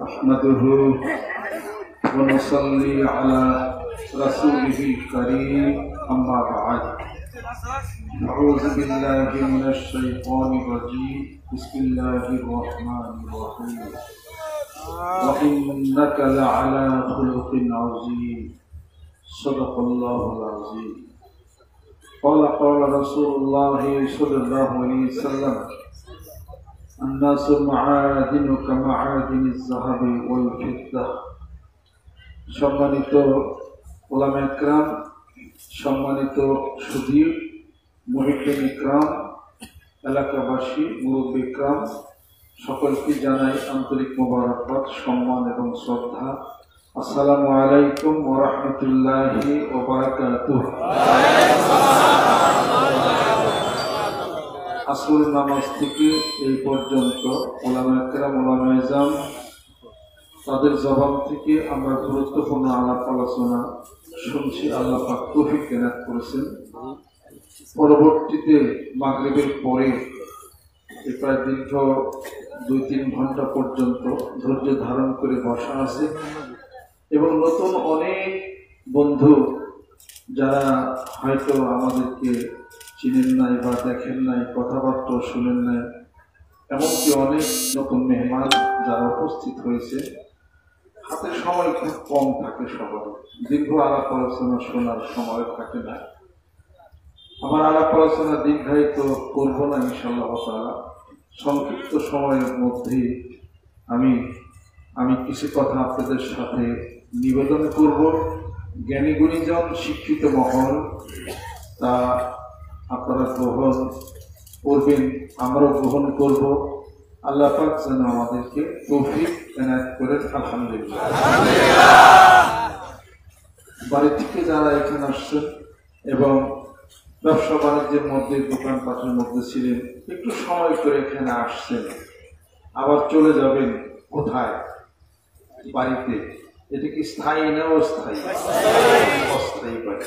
نحمده ونصلي على رسوله الكريم، أما بعد. أعوذ بالله من الشيطان الرجيم. بسم الله الرحمن الرحيم. وإنك لعلى خلق عظيم. صدق الله العظيم. قال قال رسول الله صلى الله عليه وسلم الناس معادن كمعادن الذهب والفضة সম্মানিত ওলামা ইকরাম সম্মানিত সুধীর মহিদ্দিন ইকরাম এলাকাবাসী মুরব্বী ইকরাম সকলকে জানাই আন্তরিক মোবারকবাদ সম্মান এবং শ্রদ্ধা আসসালামু আলাইকুম ওরহমতুল্লাহি ওবরাকাতুহ আসল নামাজ থেকে এই পর্যন্ত ওলামা একরাম তাদের জবাব থেকে আমরা গুরুত্বপূর্ণ আলাপ আলোচনা শুনছি। আল্লাহ তৌফিক কেনাত করেছেন। পরবর্তীতে মাগরিবের পরে প্রায় দীর্ঘ দুই তিন ঘণ্টা পর্যন্ত ধৈর্য ধারণ করে বসা আছে। এবং নতুন অনেক বন্ধু যারা হয়তো আমাদেরকে চিনেন নাই বা দেখেন নাই কথাবার্তা শুনেন নাই, এমনকি অনেক নতুন মেহমান যারা উপস্থিত হয়েছে, হাতে সময় খুব কম থাকে সবার। দীর্ঘ আলাপ আলোচনা শোনার সময় থাকে না। আমার আলাপ আলোচনা দীর্ঘায়িত করব না ইনশাল্লাহ তারা সংক্ষিপ্ত সময়ের মধ্যেই আমি আমি কিছু কথা আপনাদের সাথে নিবেদন করব। জ্ঞানী গুণীজন, শিক্ষিত মহল, তা আপনারা গ্রহণ করবেন, আমরাও গ্রহণ করব। আল্লাহ পাক যেন আমাদেরকে তৌফিক এনায়ত করেন, আলহামদুলিল্লাহ। বাড়ি থেকে যারা এখানে আসছেন এবং ব্যবসা বাণিজ্যের মধ্যে, দোকানপাটের মধ্যে ছিলেন, একটু সময় করে এখানে আসছেন, আবার চলে যাবেন কোথায়? বাড়িতে। এটা কি স্থায়ী না অস্থায়ী? অস্থায়ী বাড়ি।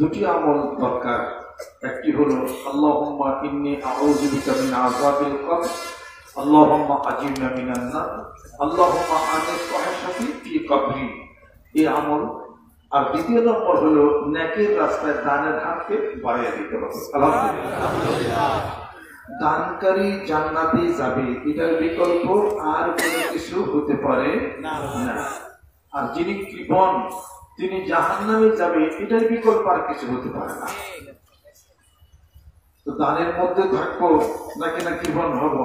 দুটি আমল দরকার। একটি হলো, আল্লাহুম্মা ইন্নী আউযু বিকা মিন আযাবিল কবর। আল্লাহুম্মা আজিরনা মিনান নার। আল্লাহুম্মা আনিস ওয়াহশাতি ফি কবরি। এই আমল। আর দ্বিতীয় নম্বর হলো, নেকের রাস্তায় দানের হাতকে বাড়িয়ে দিতে হবে। আলহামদুলিল্লাহ। দানকারী জান্নাতে যাবে। এটার বিকল্প আর কোনো কিছু হতে পারে না। আর যিনি কৃপণ তিনি জাহান নামে যাবে, এটার বিকল্প আর কিছু হতে পারে না। তো দানের মধ্যে থাকব, নাকি না কৃপণ হব?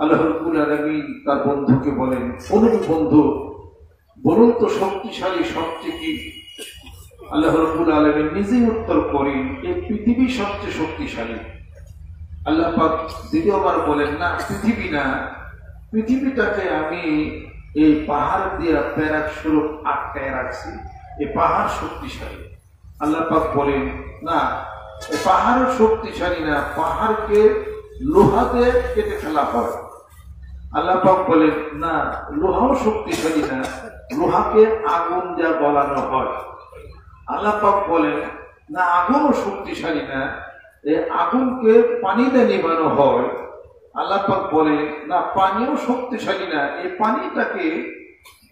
আল্লাহ রব্বুল আলামিন তার বন্ধুকে বলেন অনুপ বন্ধু, বলুন তো শক্তিশালী শক্তি কি? আল্লাহ রব্বুল আলমিন নিজেই উত্তর করেন এই পৃথিবী সবচেয়ে শক্তিশালী। আল্লাহ পাক দ্বিতীয়বার বলেন, না, পৃথিবী না, পৃথিবীটাকে আমি এই পাহাড় দিয়ে প্যারাক স্বরূপ আটকায় রাখছি। এই পাহাড় শক্তিশালী। আল্লাহ পাক বলেন, না, এই পাহাড় শক্তিশালী না, পাহাড়কে লোহাতে কেটে ফেলা হয়। আল্লাহ পাক বলেন, না, লোহাও শক্তিশালী না, লোহাকে আগুন যা গলানো হয়। আল্লাহ পাক বলেন, না, আগুনও শক্তিশালী না, এই আগুনকে পানিতে নিবানো হয়। আল্লাহ পাক বলেন, না, পানিও শক্তিশালী না। এই পানিটাকে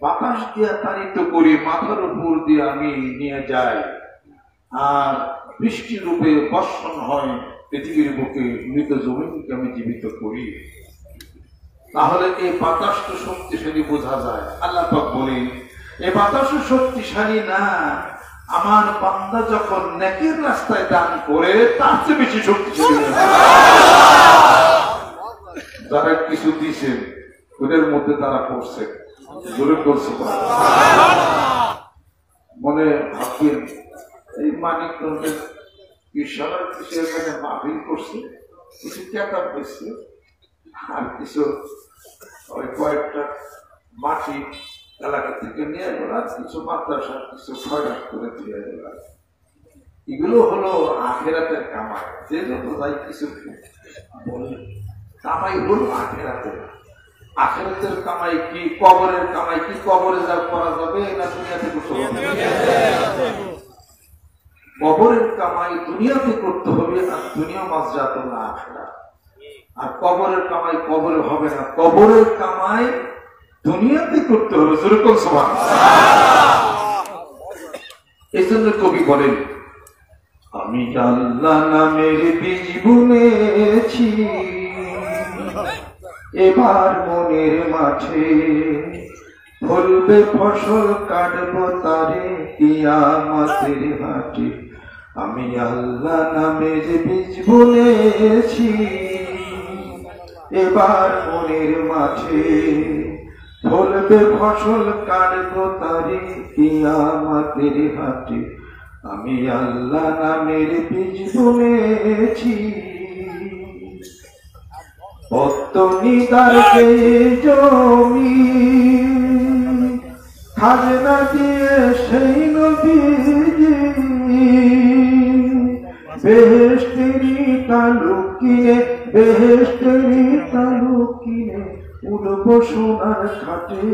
বাতাস দিয়ে তাড়িত করে মাথার উপর দিয়ে আমি নিয়ে যাই। আর বৃষ্টি রূপে বর্ষণ হয়, পৃথিবীর বুকে মৃত জমিনকে আমি জীবিত করি। তাহলে এই বাতাস তো শক্তিশালী বোঝা যায়। আল্লাহ পাক বলে এই বাতাস শক্তিশালী না। আমার বান্দা যখন নেকের রাস্তায় দান করে, তার চেয়ে বেশি শক্তিশালী যারা কিছু দিছেন ওদের মধ্যে তারা পড়ছে। জোরে করছে মনে ভাববেন এই মাহফিল করছে? আর কিছু ওই কয়েকটা মাটি এলাকা থেকে নিয়ে গেল, আর কিছু মাদ্রাসা, কিছু করে দিয়ে গেল। এগুলো হলো আখেরাতের কামাই। যে যত যাই কিছু বলে কামাই হলো আখেরাতের আখেরাতের কামাই কি, কবরের কামাই কি, কবরে যা করা যাবে, না দুনিয়াতে করতে কবরের কামাই দুনিয়াতে করতে হবে, আর দুনিয়া মাছ যাত না আখেরা আর কবরের কামাই কবরে হবে না। কবরের কামাই দুনিয়াতে করতে হবে যেরকম সমান এই জন্য কবি বলেন, আমি আল্লাহ নামের বীজ বুনেছি। এবার মনের মাঠে ফলবে ফসল কাটবো তারে কিয়ামতের হাটে আমি আল্লাহ নামের বীজ বুনেছি এবার মনের মাঠে ফলবে ফসল কাটবো তারে কিয়ামতের হাটে আমি আল্লাহ নামের বীজ বুনেছি পত্তনিদারকে জমি খাজনা দিয়ে সেই নবীজি। বেহেস্তেরি তালুক কিনে বেহেস্তেরি তালুক কিনে উঠব সোনার ঘাটে।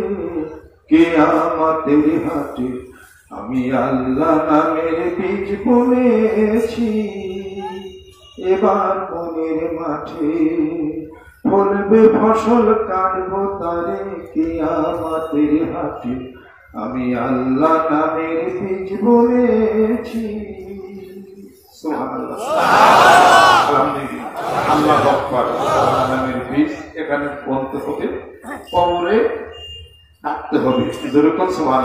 কে আমাদের হাটে আমি আল্লাহ নামের বীজ বনেছি। এবার মনের মাঠে ফলবে ফসল কাটবো তারে কে আমাদের হাটে আমি আল্লাহ নামের বীজ সুবহানাল্লাহ। আল্লাহ। আল্লাহ নামের বীজ এখানে বলতে হবে। কবরে থাকতে হবে। যেরকম সমান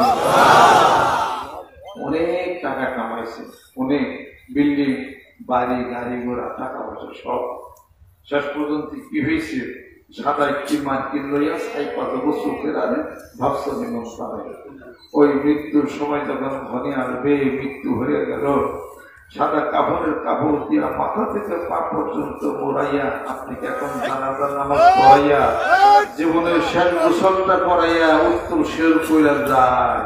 অনেক টাকা কামাইছে। অনেক বিল্ডিং, বাড়ি, গাড়ি ঘোড়া, টাকা পয়সা সব শেষ পর্যন্ত কি হয়েছে? সাদা একটি মার্কিন লইয়া সাই পাত বছর আরে ভাবছ নিমন পাবে। ওই মৃত্যুর সময় যখন ঘনে আসবে মৃত্যু হয়ে গেল, সাদা কাপড়ের কাপড় দিয়া মাথা থেকে পা পর্যন্ত মোড়াইয়া আপনি এখন জানাজার নামাজ পড়াইয়া জীবনের শেষ গোসলটা করাইয়া উত্তর শের কইরা যায়?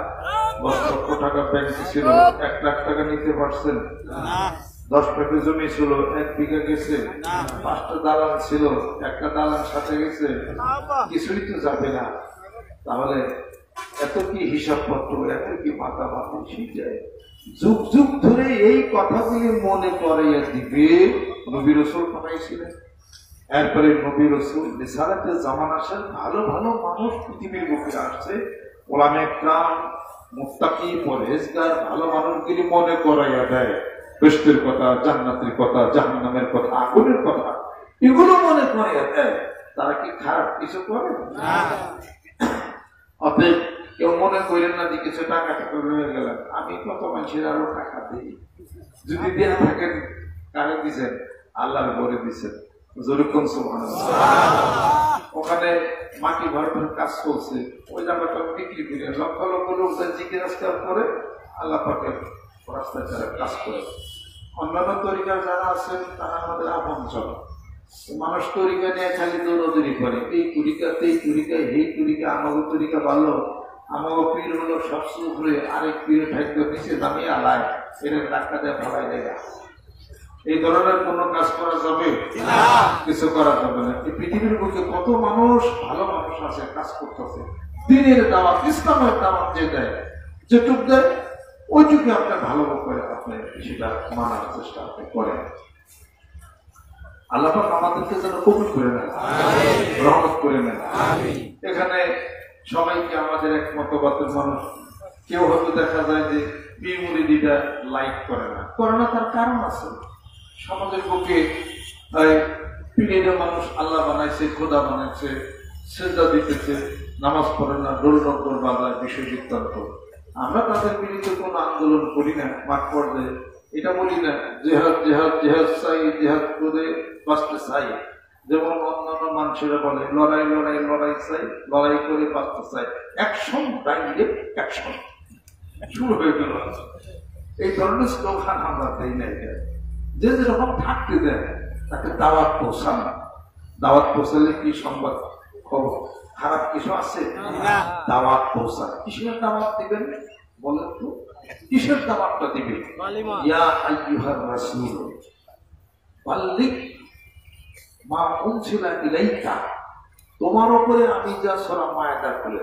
দশ লক্ষ টাকা ব্যাংকে ছিল? এক লাখ টাকা নিতে পারছেন? দশ পেটে জমি ছিল এক বিঘা গেছে। পাঁচটা দালান ছিল একটা দালান সাথে গেছে। কিছুই তো যাবে না। তাহলে এত কি হিসাবপত্র এত কি মাথা মাথা শিখায় যুগ যুগ ধরে এই কথাগুলি মনে করাইয়া দিবে নবী রসুল পাঠাইছিলেন এরপরে নবী রসুল নিসারাতে জামান আসেন ভালো ভালো মানুষ পৃথিবীর বুকে আসছে। ওলামে ক্রাম মুক্তাকি পরেজগার ভালো মানুষগুলি মনে করাইয়া দেয়। বেস্তের কথা জান্নাতের কথা জাহান্নামের কথা আগুনের কথা এগুলো মনে দেয় তারা কি খারাপ কিছু করে? অতএব কেউ মনে করেন না যে কিছু টাকা টাকা রয়ে গেলেন আমি কত মানুষের আরও টাকা দিই? যদি দেয়া থাকেন কারে দিছেন? আল্লাহর বলে দিছেন। যেরকম সুবহান ওখানে মাটি ভরপুর কাজ চলছে। ওই জায়গাটা বিক্রি করে লক্ষ লক্ষ লোক জিজ্ঞাসা করে আল্লাহ পাকের রাস্তায় তারা কাজ করে। অন্যান্য তরিকার যারা আছেন তারা আমাদের আপন চলে। মানুষ তরিকা নিয়ে খালি দৌড়দৌড়ি করে। এই তরিকা এই তরিকা এই তরিকা আমাকে তরিকা ভালো আমাকে পীর হলো সবচেয়ে উপরে আরেক পীর থাকবে নিচে দামিয়ে আলায় এর ডাক্তার দিয়ে ভাবাই দেয় এই ধরনের কোনো কাজ করা যাবে? কিছু করা যাবে না। এই পৃথিবীর বুকে কত মানুষ ভালো মানুষ আছে কাজ করতেছে। দিনের দাওয়াত ইসলামের দাওয়াত যে দেয় যেটুক দেয় ওইটুকু আপনার ভালো করে আপনি সেটা মানার চেষ্টা আপনি করেন। আল্লাহ আমাদেরকে যেন কবুল করে নেন রহমত করে নেন। এখানে সবাইকে আমাদের এক মতবাদের মানুষ। কেউ হয়তো দেখা যায় যে বিমুরিদিটা লাইক করে না। করে না তার কারণ আছে। সমাজের বুকে পিড়িয়ে মানুষ আল্লাহ বানাইছে খোদা বানাইছে সেজা দিতেছে নামাজ পড়ে না ডোল ডক্টর বাংলায় বিষয় বৃত্তান্ত। আমরা তাদের বিরুদ্ধে কোনো আন্দোলন করি না, মাঠ পর্যায়ে। এটা বলি না, জেহাদ জেহাদ জেহাদ চাই, জেহাদ করে বাঁচতে চাই। যেমন অন্যান্য মানুষেরা বলে, লড়াই লড়াই লড়াই চাই, লড়াই করে বাঁচতে চাই। অ্যাকশন ডাইরেক্ট অ্যাকশন শুরু হয়ে গেল এই ধরনের স্লোগান আমরা দেই না। যে যেরকম থাকতে দেয়, তাকে দাওয়াত পৌঁছান দাওয়াত পৌঁছালে কি সংবাদ খবর? খারাপ কিছু আছে না দাওয়াত পৌঁছায় কিসের দাওয়াত দিবেন বলেন তো কিসের দাওয়াতটা দিবেন কালিমা ইয়া আইয়ুহার রাসূল বাল্লিগ মা উনছিলা ইলাইকা তোমার উপরে আমি যা সূরা মায়াদা খুলে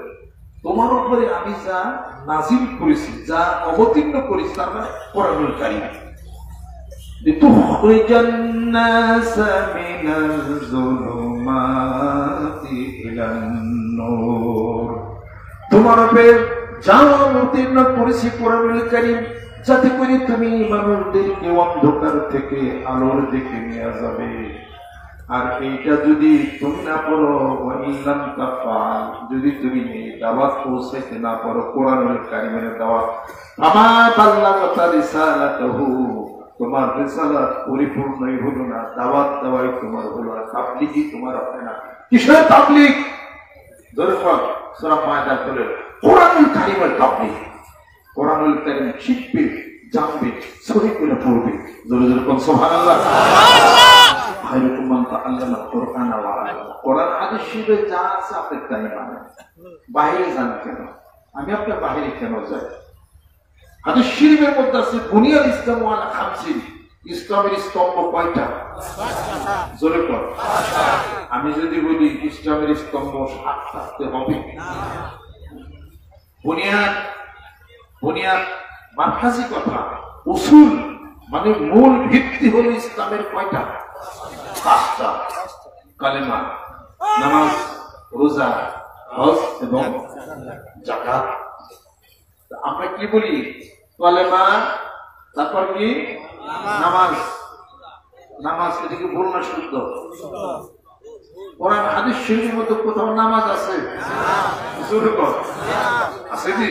তোমার উপরে আমি যা নাজিল করেছি যা অবতীর্ণ করেছি তার মানে কোরআনুল কারীম لتخرج الناس من الظلمات إلى النور তোমার যা অবতীর্ণ করেছি কোরআনুল কারীম যাতে করে তুমি মানুষদেরকে অন্ধকার থেকে আলোর দিকে নিয়ে যাবে। আর এইটা যদি তুমি না পড়ো ইসলাম যদি তুমি এই দাওয়াত পৌঁছাইতে না পারো কোরআনুল কারিমের দাওয়াত আমার আল্লাহ রিসালাতহু, তোমার রিসালাত পরিপূর্ণই হলো না, দাওয়াত দেওয়াই তোমার হলো না, তাবলিগই তোমার হবে না। কিসের তাবলিগ? ধরে ফল সূরা মায়দা করে কোরআনুল কারিমের তাবলিগ কোরআনুল কারিম শিখবে জানবে সহি করে পড়বে। জোরে জোরে কোন কোরআন যা আছে আপনি তাই মানেন। যান আমি আপনার বাইরে কেন যাই? হাদিস শরীফের মধ্যে আছে বুনিয়াল ইসলাম ওয়াল খামসিন। ইসলামের স্তম্ভ কয়টা? জোরে কর আমি যদি বলি ইসলামের স্তম্ভ সাত থাকতে হবে। বুনিয়াদ বুনিয়াদ মার্কাজি কথা। উসুল মানে মূল ভিত্তি হলো ইসলামের কয়টা? পাঁচটা। কালেমা, নামাজ, রোজা, হজ এবং জাকাত আমরা কি বলি? কালেমা, তারপর কি? নামাজ। নামাজ এদিকে ভুল না শুদ্ধ? কোরআন, হাদিস, শরীফের মধ্যে কোথাও নামাজ আছে? আছে কি?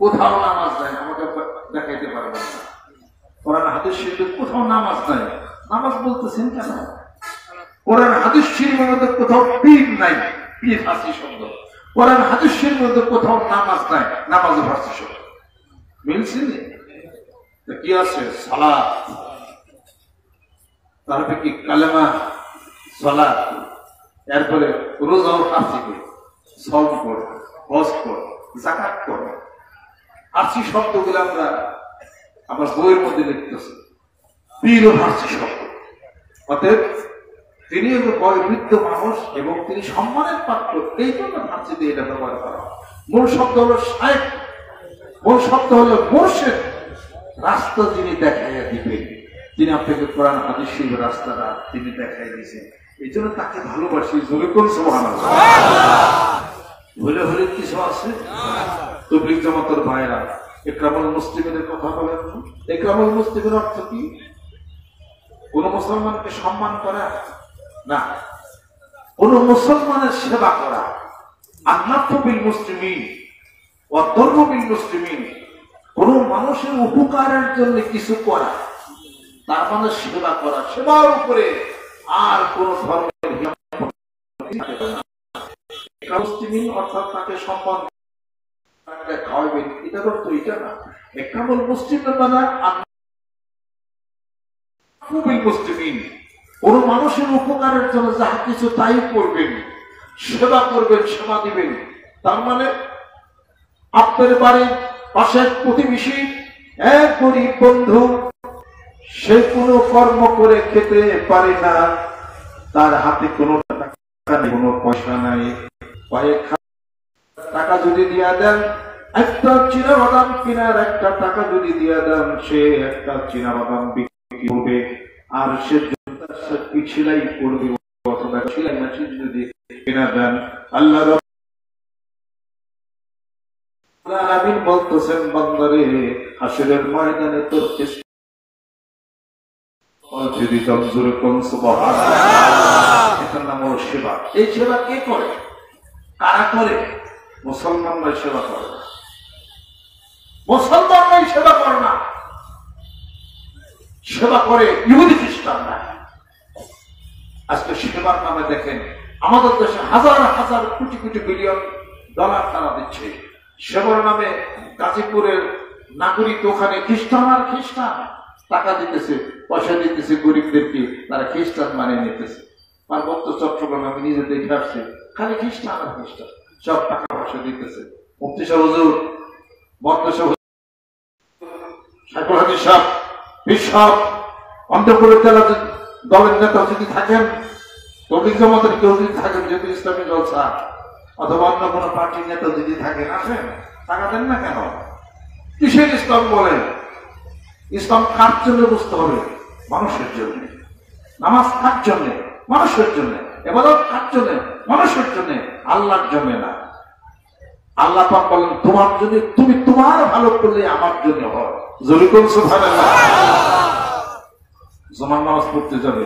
কোথাও নামাজ নাই, আমাকে দেখাইতে পারবেন না। কোরআন, হাদিস, শরীফে কোথাও নামাজ নাই। নামাজ বলতেছেন কেন? কোরআন, হাদিস, শরীফের মধ্যে কোথাও পীর নাই, পীর ফার্সি শব্দ। কোরআন, হাদিস, শরীফের মধ্যে কোথাও নামাজ নাই, নামাজ ফার্সি শব্দ। মিলছে কি আছে? সালাত। তারপরে কি? কালেমা, সালাত। এরপরে রোজাও করি সব কর, হজ কর জাকাত কর। ফার্সি শব্দগুলো আমরা আমার বইয়ের মধ্যে লিখতেছি পীর ফার্সি শব্দ। অতএব তিনি হলো বয়োবৃদ্ধ মানুষ এবং তিনি সম্মানের পাত্র। এই জন্য ফার্সিতে এটা ব্যবহার করা মূল শব্দ হলো সাহেব মূল শব্দ হলো মোর্শেদ। রাস্তা যিনি দেখাইয়া দিবেন তিনি আপনাকে কোরআন, হাদিস শিল্প রাস্তাটা তিনি দেখাই দিয়েছেন। এই জন্য তাকে ভালোবাসি, জোরে কোন সমান হলে হলে কিছু আছে? তবলিক জামাতের ভাইরা একরামুল মুসলিমের কথা বলেন? একরামুল মুসলিমের অর্থ কি? কোন মুসলমানকে সম্মান করা? না। কোন মুসলমানের সেবা করা। আহ্নাত্মবিল মুসলিমিন অধর্মবিল মুসলিমিন কোন মানুষের উপকারের জন্য কিছু করা, তার মানে সেবা করা, সেবার উপরে আর কোন ধর্মের মানে মানুষের উপকারের জন্য যাহা কিছু তাই করবেন, সেবা করবেন, সেবা দিবেন, তার মানে আপনার বাড়ির পাশের প্রতিবেশী এক গরিব বন্ধু, সে কোনো কর্ম করে খেতে পারে না। তার হাতে কোনো টাকা নেই, কোনো পয়সা নাই। টাকা যদি দিয়া দেন, একটা চীনা বাদাম কেনার একটা টাকা যদি দিয়া দেন, সে একটা চীনা বাদাম বিক্রি করবে। আর সে সেলাই করবে? অথবা সেলাই মেশিন যদি কেনা দেন, আল্লাহ আলামিন বলতেছেন বান্দারে হাসরের ময়দানে তোর যদি তমজুর কোন এটার নাম হলো সেবা। এই সেবা কে করে? কারা করে? মুসলমানরা সেবা করে না। মুসলমানরাই সেবা করে না। সেবা করে ইহুদি খ্রিস্টানরা। আজকে সেবার নামে দেখেন, আমাদের দেশে হাজার হাজার কোটি কোটি বিলিয়ন ডলার তারা দিচ্ছে। সেবার নামে গাজীপুরের নাগরিক ওখানে খ্রিস্টান আর খ্রিস্টান টাকা দিতেছে, পয়সা দিতেছে গরিবদেরকে, তারা খ্রিস্টান মানে নিতেছে। পার্বত্য চট্টগ্রাম আমি নিজে দেখে আসছি, খালি খ্রিস্টান আর খ্রিস্টান, সব টাকা পয়সা দিতেছে। মুফতি সাহেব, হুজুর মন্ত্র সাহেব সাইকুল বিশাপ অন্তপুরের জেলা দলের নেতা যদি থাকেন তবলিগ জামাতের কেউ যদি থাকেন যদি ইসলামী জলসা অথবা অন্য কোনো পার্টির নেতা যদি থাকেন আসেন টাকা দেন না কেন? কিসের ইসলাম বলেন? ইসলাম কার জন্য বুঝতে হবে? মানুষের জন্য। নামাজ কার জন্য? মানুষের জন্য। এবাদত কার জন্য? মানুষের জন্য। আল্লাহর জন্য না। আল্লাহ পাক বলেন, তোমার জন্য, তুমি তোমার ভালো করলে আমার জন্য হয়। জরিকুল সুবহানাল্লাহ। জমান নামাজ পড়তে যাবে।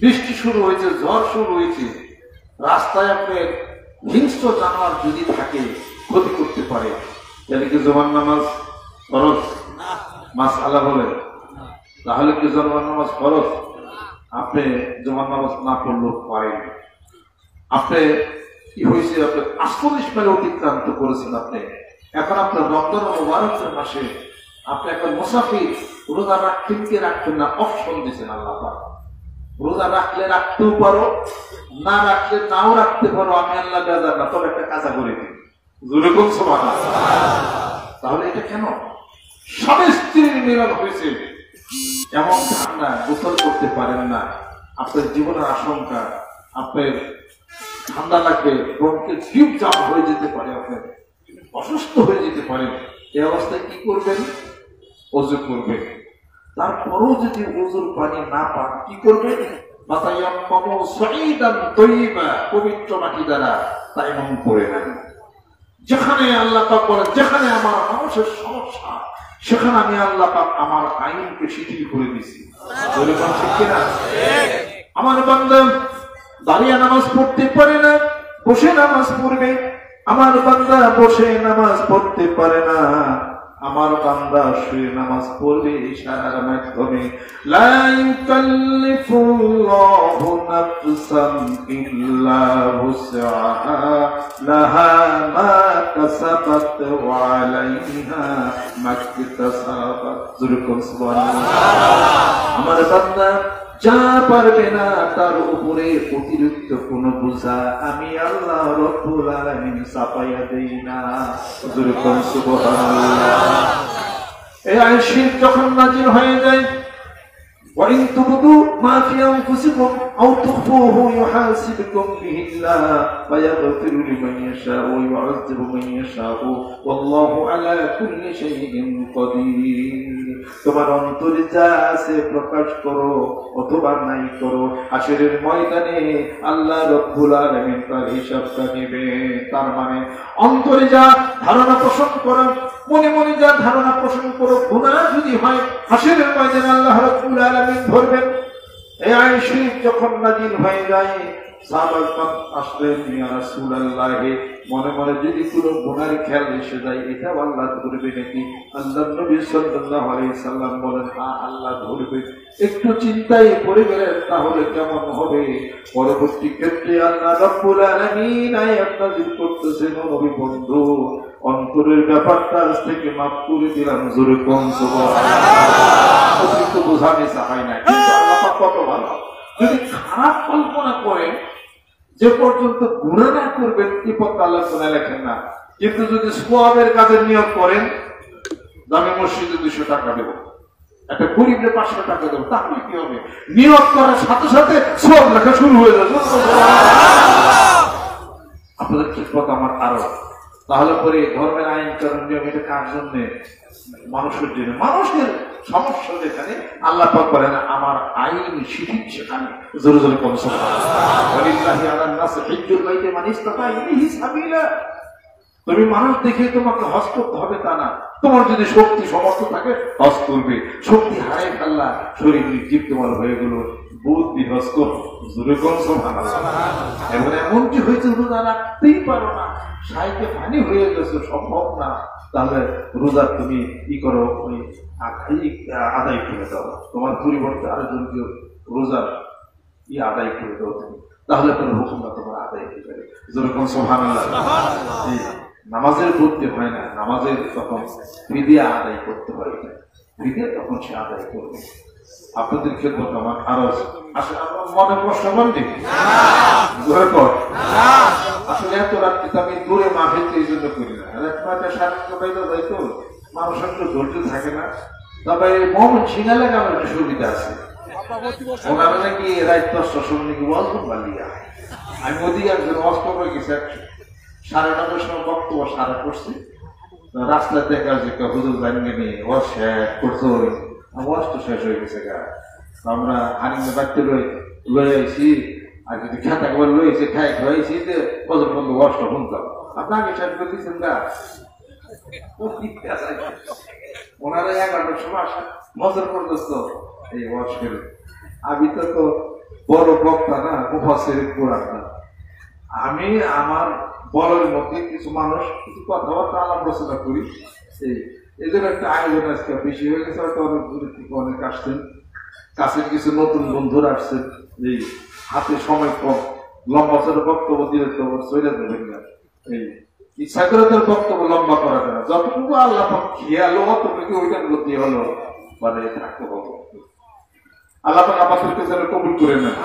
বৃষ্টি শুরু হয়েছে, ঝড় শুরু হয়েছে। রাস্তায় আপনার হিংস্র জানোয়ার যদি থাকে ক্ষতি করতে পারে, তাহলে কি জমান নামাজ ফরজ? মাস আলা বলে তাহলে কি জমান নামাজ ফরজ? আপনি জমান নামাজ না পড়লেও পারেন। আপনি কি হয়েছে? আপনি আটচল্লিশ মাইল অতিক্রান্ত করেছেন আপনি। এখন আপনার রমজান মুবারকের মাসে আপনি এখন মুসাফির রোজা রাখতেন কি রাখতেন না, অপশন দিয়েছেন আল্লাহ। রোজা রাখলে রাখতেও পারো, না রাখলে নাও রাখতে পারো, আমি আল্লাহ বেজার না, তবে একটা কাজা করে দিই। জোরে কোন তাহলে এটা কেন? স্বামী স্ত্রীর মিলন হয়েছে, এমন ঠান্ডা গোসল করতে পারেন না। আপনার জীবনের আশঙ্কা, আপনার ঠান্ডা লাগবে ব্রঙ্কের টিউব জাম হয়ে যেতে পারে, আপনার অসুস্থ হয়ে যেতে পারেন এই অবস্থায় কি করবেন? অজু করবেন। তারপরও যদি ওজুর পানি না পান কি করবে? পবিত্র মাটি দ্বারা তাই মন করে নেন। যেখানে আল্লাহ পাক বলেন যেখানে আমার মানুষের সমস্যা সেখানে আমি আল্লাহ পাক আমার আইনকে শিথিল করে দিছি আমার বান্দা দাঁড়িয়ে নামাজ পড়তে পারে না বসে নামাজ পড়বে। আমার বান্দা বসে নামাজ পড়তে পারে না। আমার বান্দা শুয়ে নামাজ পড়বে ইশারার মাধ্যমে। লা ইউকাল্লিফুল্লাহু নাফসান ইল্লা উসআহা লাহা মা কাসাবাত ওয়া আলাইহা মা ইকতাসাবাত সুবহানাল্লাহ। আমার বান্দা যা পারবে না, তার উপরে অতিরিক্ত কোন বোঝা আমি আল্লাহ রব্বুল আলামিন চাপাইয়া দেই না। যেরকম সুবহানাল্লাহ। এই আইন যখন নাজিল হয়ে যায়, ওয়াইন তুবুদু মা ফি আনফুসিকুম أو تخفوه يحاسبكم به الله فيغفر لمن يشاء ويعذب من يشاء والله على كل شيء قدير তোমার অন্তরে যা আছে প্রকাশ করো অথবা নাই করো আসরের ময়দানে আল্লাহ রব্বুল আলামিন তার হিসাবটা নেবে তার মানে অন্তরে যা ধারণা পোষণ করো মনে মনে যা ধারণা পোষণ করো গুনাহ যদি হয় হাসিরের ময়দানে আল্লাহ রব্বুল আলামিন ধরবেন যখন নাজিল হয়ে যায় হ্যাঁ একটু চিন্তায় পড়ে গেলেন, তাহলে কেমন হবে? পরবর্তী ক্ষেত্রে আল্লাহ রব্বুল আলামিন করতেছেন বন্ধু, অন্তরের ব্যাপারটা আজ থেকে মাফ করে দিলাম, জোরে কোন সুবহানাল্লাহ। অতিরিক্ত বোঝা মেশা হয় না কত ভালো যদি খারাপ কল্পনা করেন, যে পর্যন্ত গুণা না করবেন বিপদ আল্লাহ কোনে লেখেন না। কিন্তু যদি সোয়াবের কাজের নিয়োগ করেন, দামি মসজিদে দুশো টাকা দেব। একটা গরিবের পাঁচশো টাকা দেবো, তাহলে কি হবে? নিয়োগ করার সাথে সাথে সব লেখা শুরু হয়ে যাবে। আপনাদের খেদমত আমার আরও। তাহলে পরে ধর্মের আইন কারণ নিয়ম এটা কার জন্য? মানুষের জন্য। মানুষের সমস্যা যেখানে আল্লাহ পাক বলেন, আমার আইন শিথিল সেখানে। জোরে কম ওয়ালিল্লাহি তুমি মানুষ দেখে তোমাকে করতে হবে তা না। তোমার যদি শক্তি সমর্থ থাকে হজ করবে। শক্তি হারাই ফেললা শরীর জীব তোমার হয়ে গেল। জোরে কোন এমন এমনটি হয়েছে রোজা রাখতেই পারো না। সাইকে পানি হয়ে গেছে সম্ভব না। তাহলে রোজা তুমি কি করো? ওই আদায় করে দাও। তোমার পরিবর্তে আরও যদি রোজা ই আদায় করে দাও তুমি তাহলে তোমার হুকুমটা তোমার আদায় হয়ে যাবে। যেরকম সোহান নামাজের করতে হয় না, নামাজের তখন ফিদিয়া আদায় করতে হয় ফিদিয়া তখন সে আদায় করবে। আপনাদের খেদমত আমার আমার মনে ঘরে আসলে এত রাত্রিতে আমি দূরে এই জন্য করি না। তো মানুষের একটু ধৈর্য থাকে না। তবে সিঙ্গালে আমার একটু সুবিধা আছে। ওনারা নাকি নাকি বালিয়া আমি ওয়াজ করব গেছি সাড়ে নটার সময় বক্তব্য সারা করছি। তো রাস্তায় দেখা যে হুজুর জানিয়ে নিয়ে ওয়াজ শেষ করছ আমার ওয়াজ তো শেষ হয়ে গেছে গা। আমরা হারিয়ে বাড়তে লই লই আইছি। আর যদি খাতা করে লই আইছি, খাই খাইছি যে বছর বন্ধু ওয়াজটা শুনতাম। আপনাকে শেষ করে দিচ্ছেন গা? ওনারা এগারোটার সময় আসে, মজার পর্যন্ত এই ওয়াজ করে আমি তো বড় বক্তা না মুফাসের কোরআন না। আমি আমার বলের মধ্যে কিছু মানুষ কিছু কথাবার্তা আলাপ আলোচনা করি। এই এদের একটা আয়োজন আজকে বেশি হয়ে গেছে হয়তো অনেক দূরের থেকে অনেক আসছেন। কাছের কিছু নতুন বন্ধুরা আসছেন। এই হাতে সময় কম। লম্বা চড়ে বক্তব্য দিলে তো সইলে দেবেন না। এই ইচ্ছা করে তার বক্তব্য লম্বা করা যায় না। যতটুকু আল্লাহ খেয়ালো অতটুকু ওইটার প্রতি হলো মানে থাকতে হবে। আল্লাহ আমাদেরকে যেন কবুল করে নেন।